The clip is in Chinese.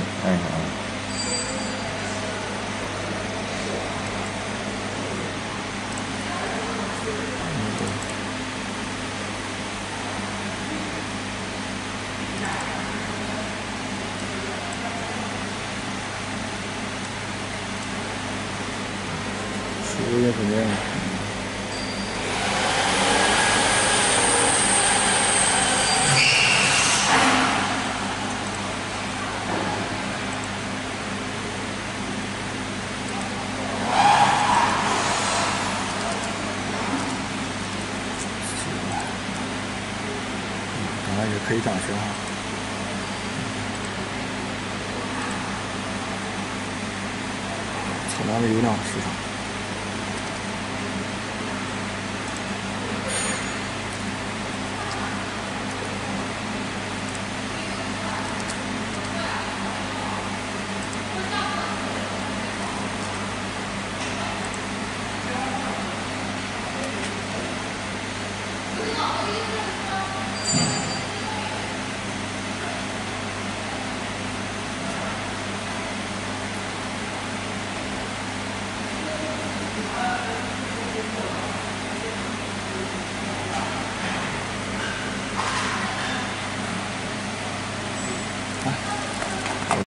はいはいすごいですね。也可以长熊哈。草原的有量市场。Huh?